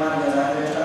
Kalau karena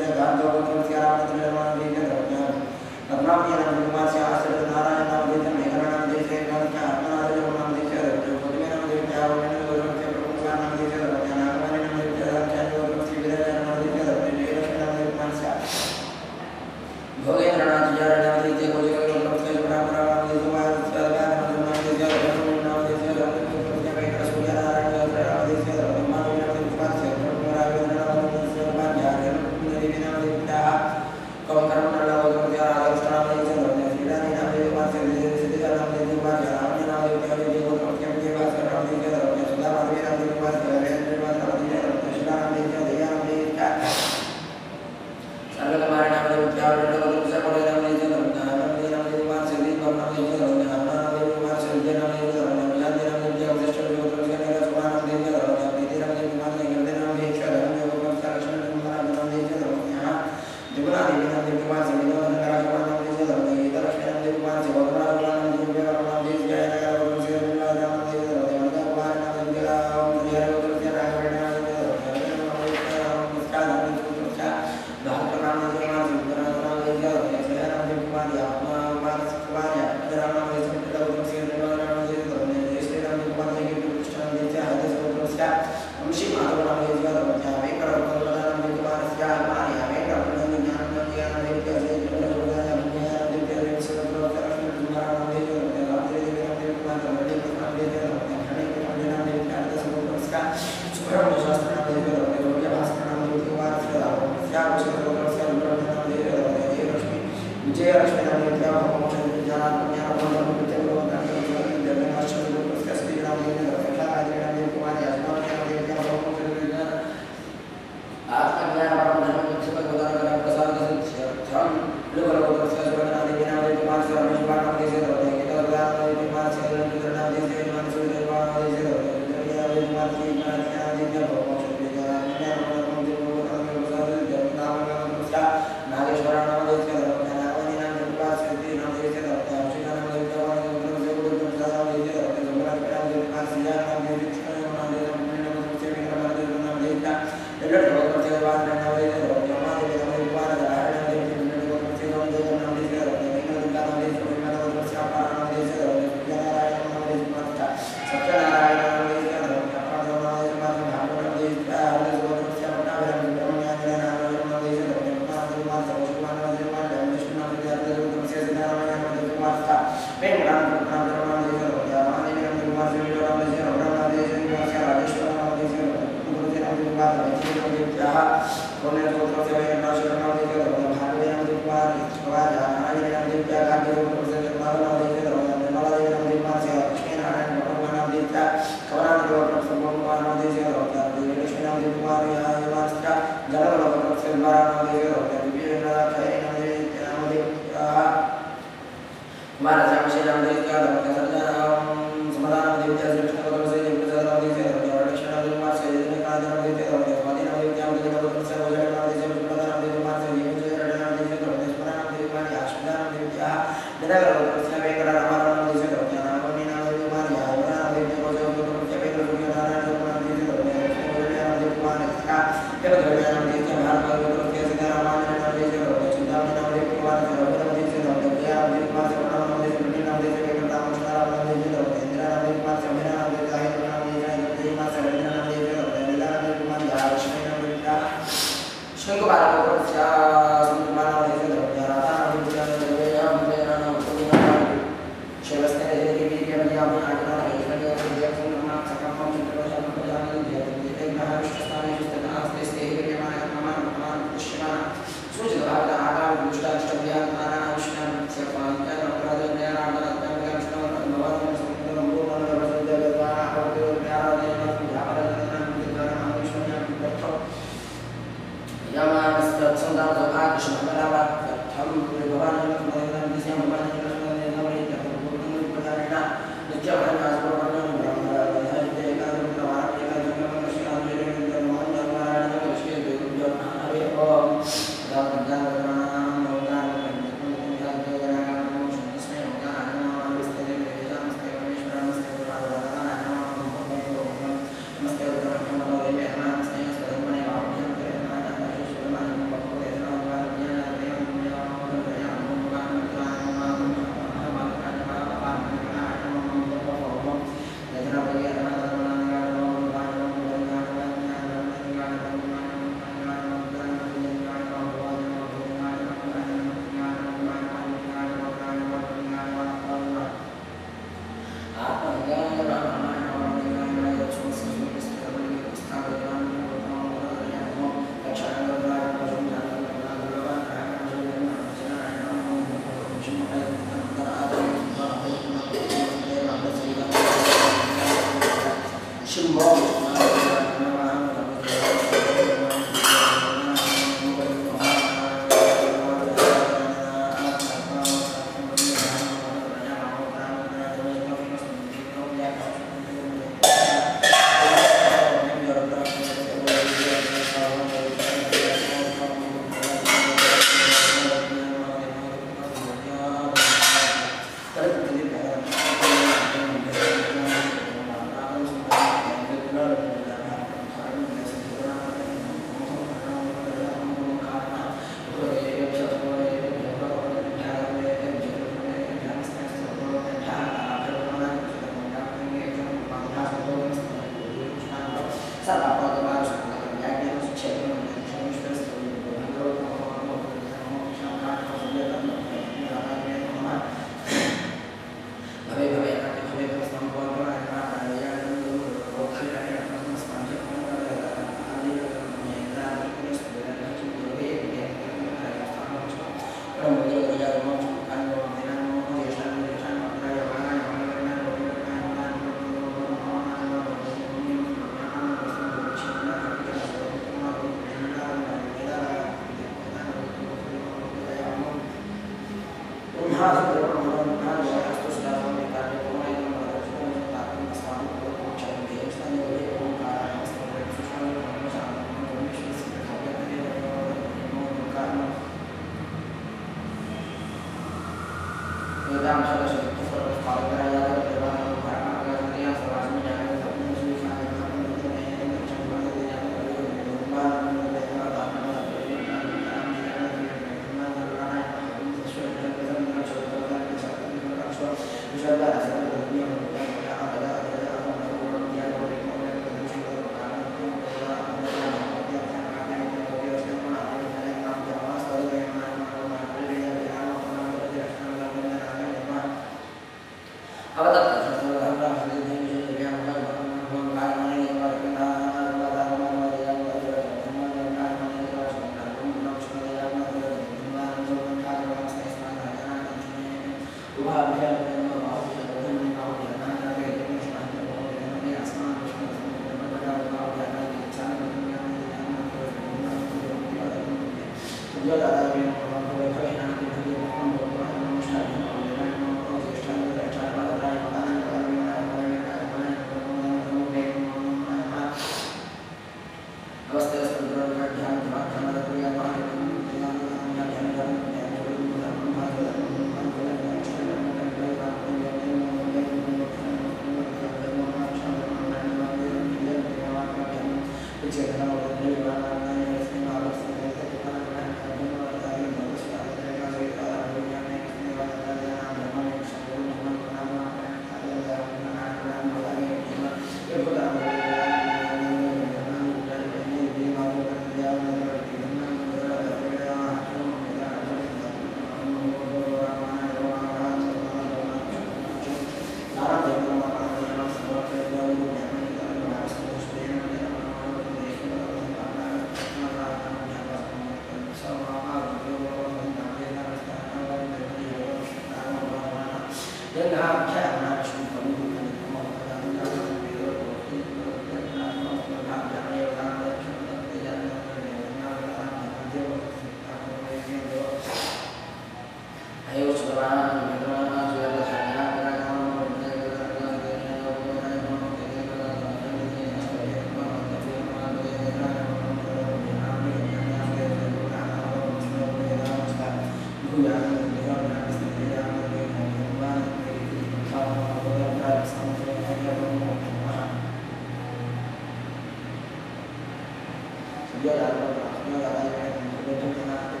dia dapat dia dapat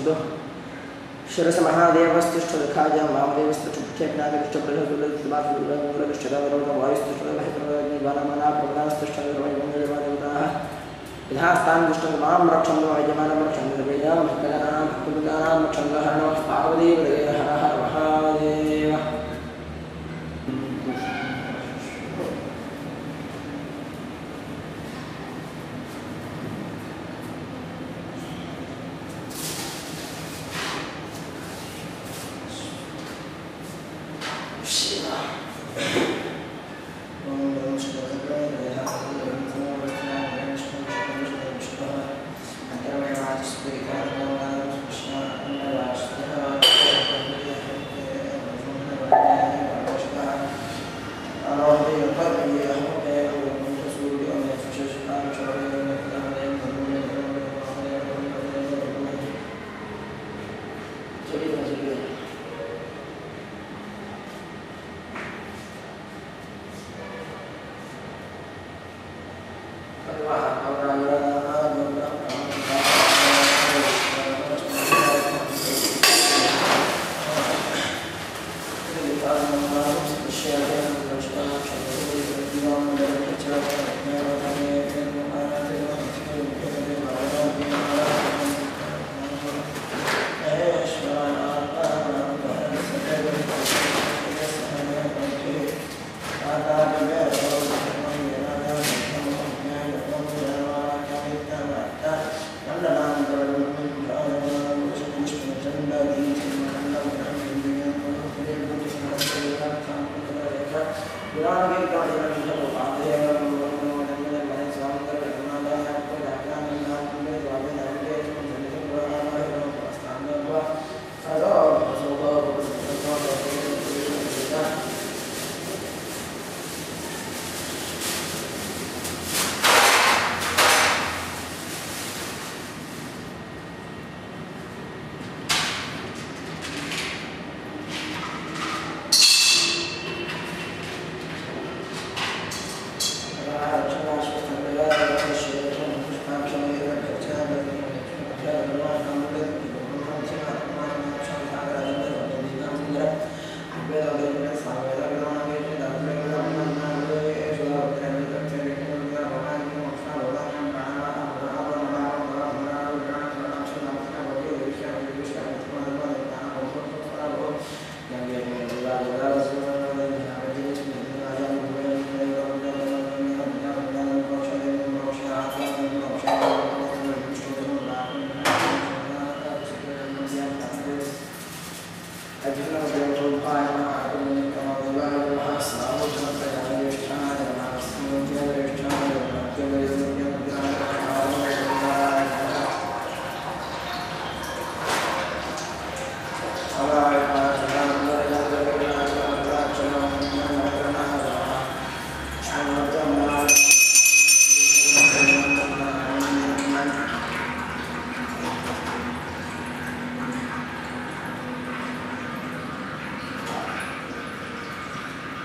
शब्दो शिरसमहादेवस्तिष्ठदुःखाय मामदेवस्तुष्ठुख्यज्ञानविष्ठप्रजसुलभुलविष्ठगौरववायुस्तुष्ठगमहिन्द्रवायुदाः यथास्तान् दुष्टं रक्षण रक्षन्तु यजमानं रक्षन्तु वेदां भक्तगणां भक्तगुणानां हरण हरणवः पार्वतीवदये हरः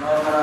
Uh,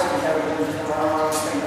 to be having around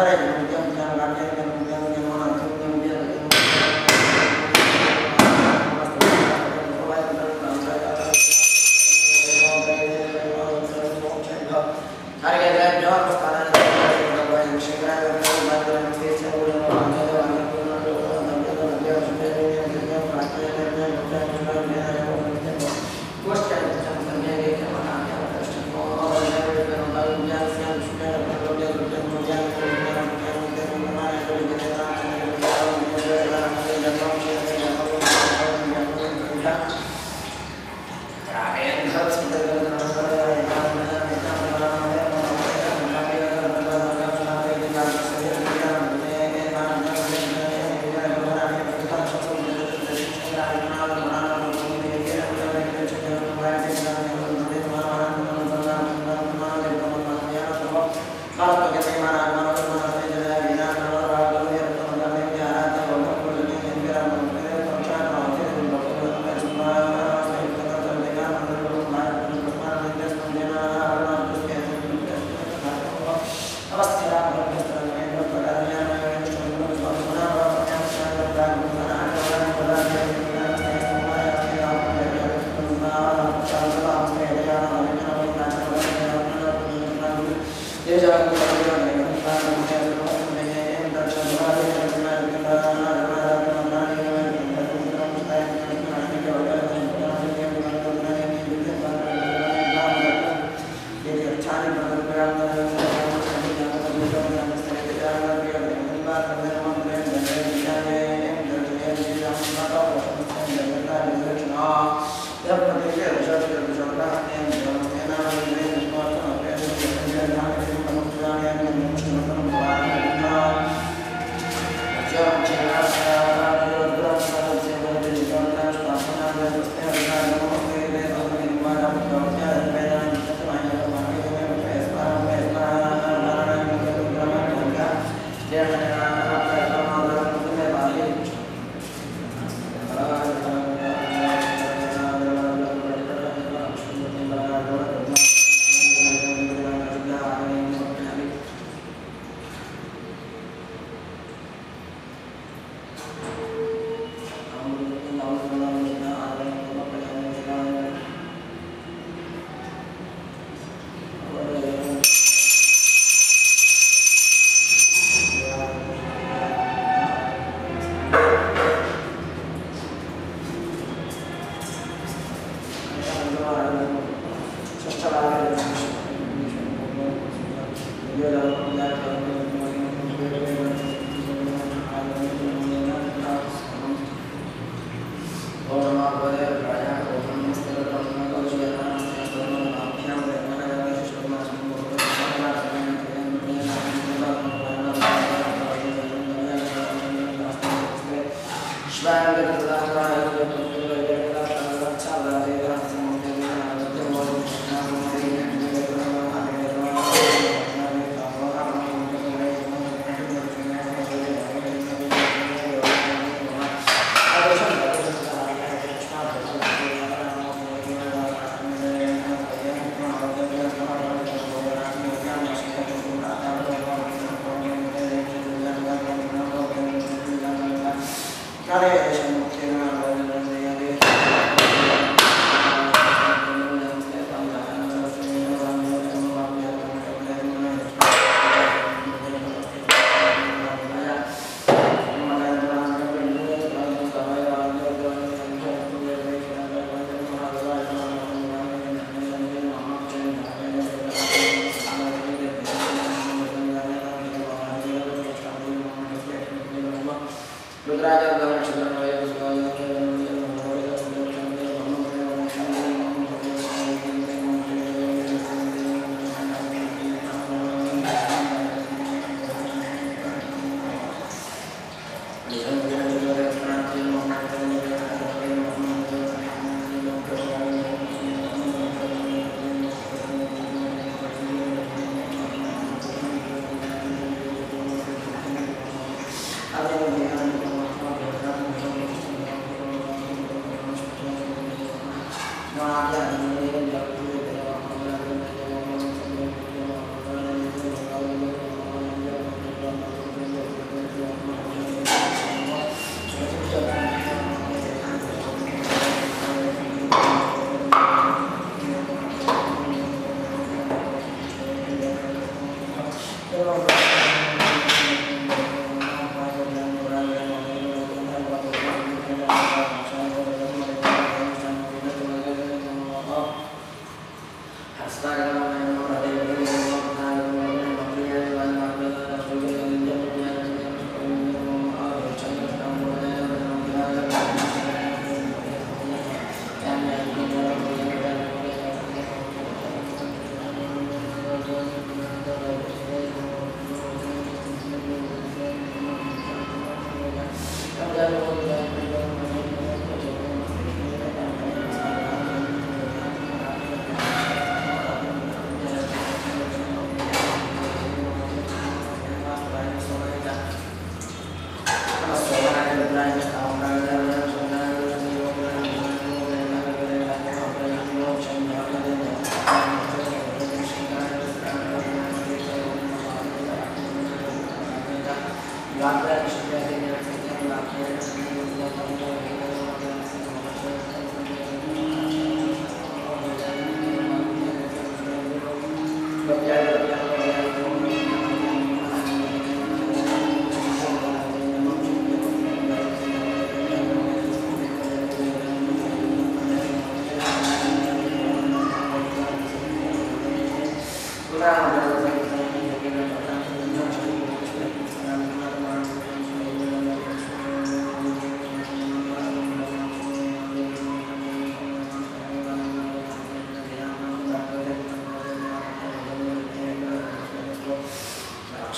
করেন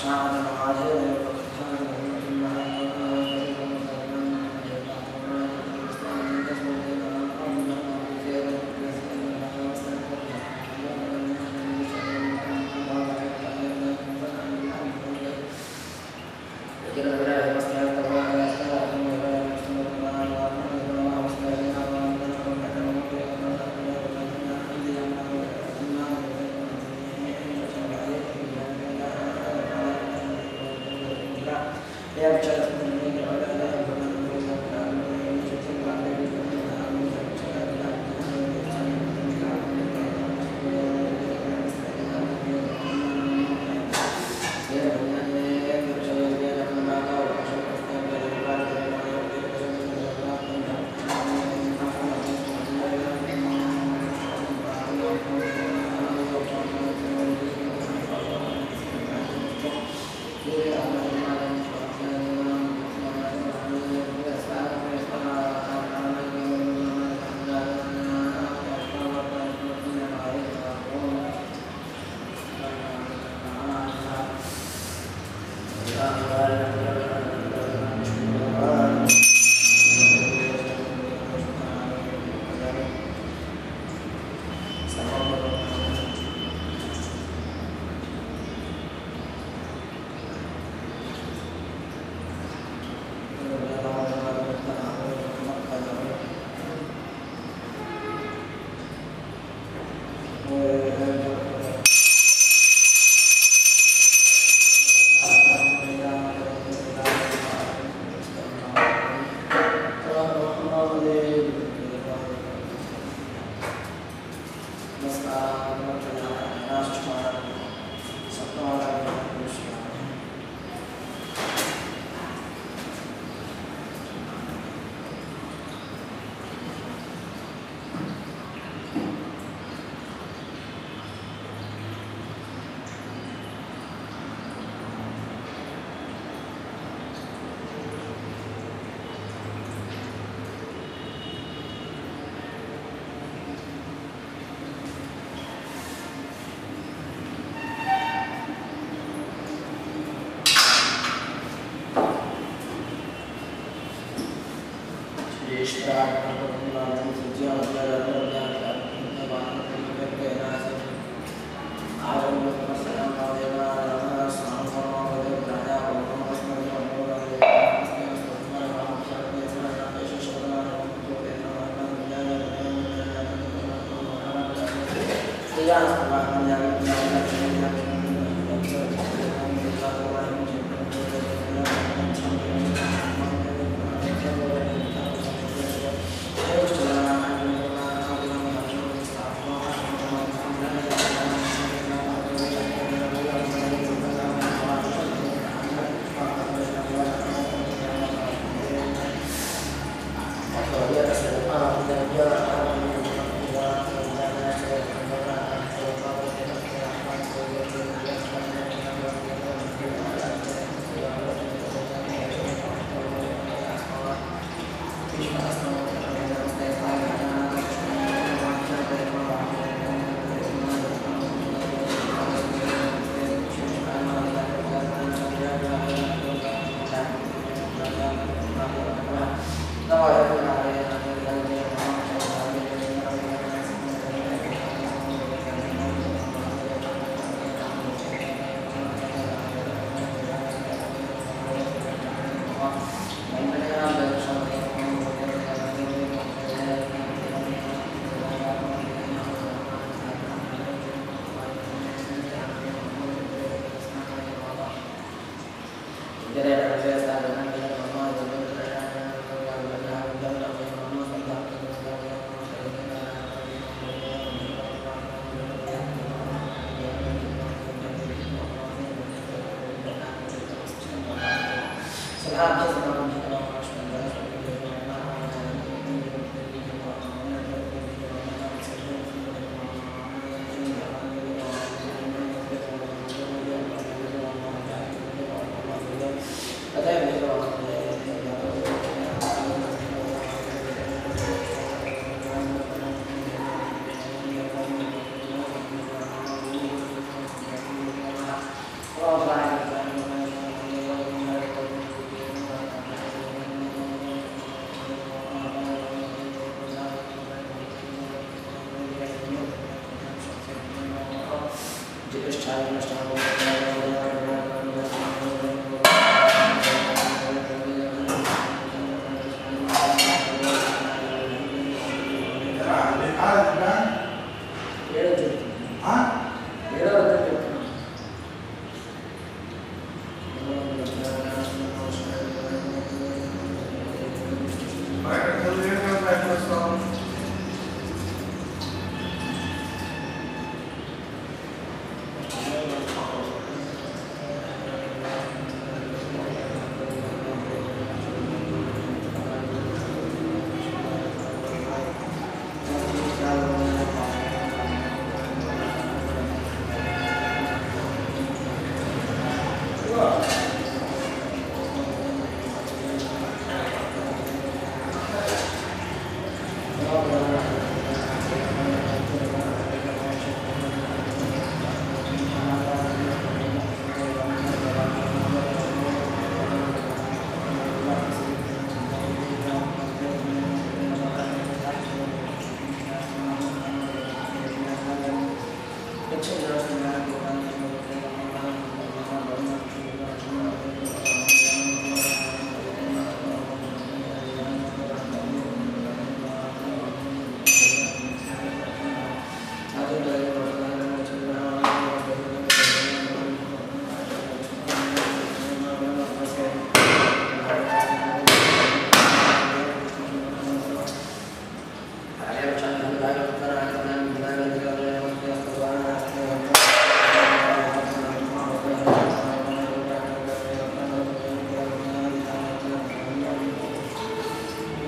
चाहना आज है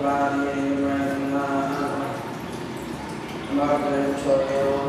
कार्य मैं ना मैं छोटे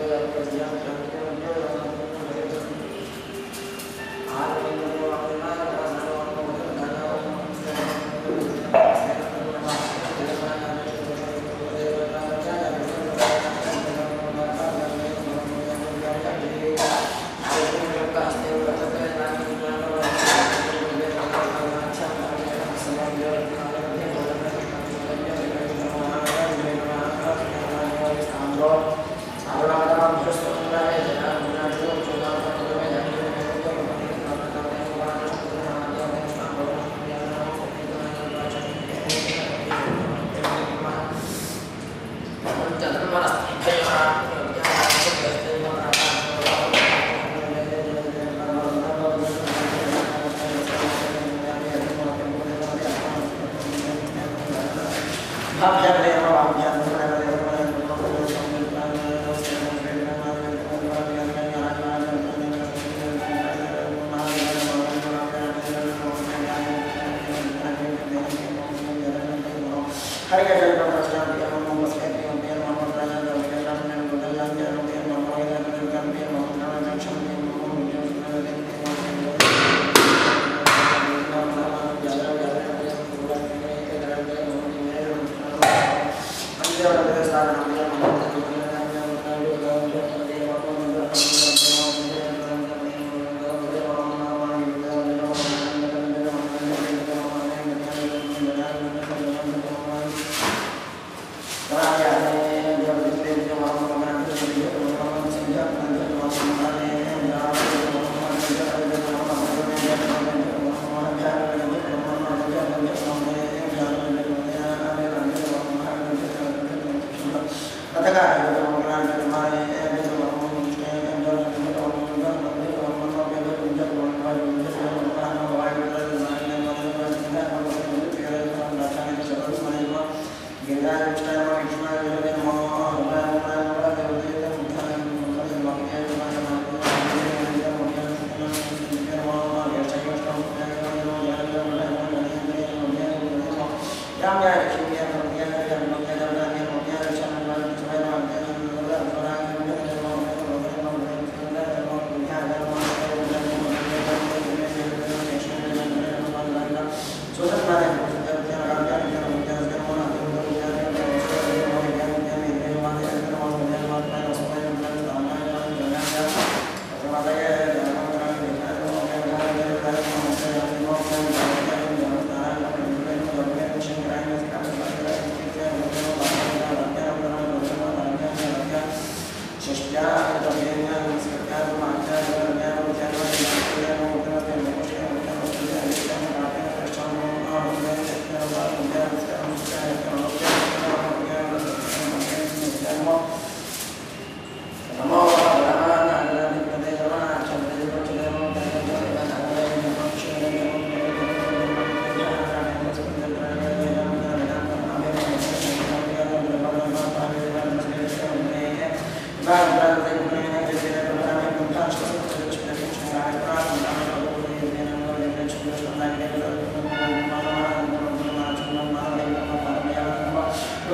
segala dan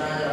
감사합니다.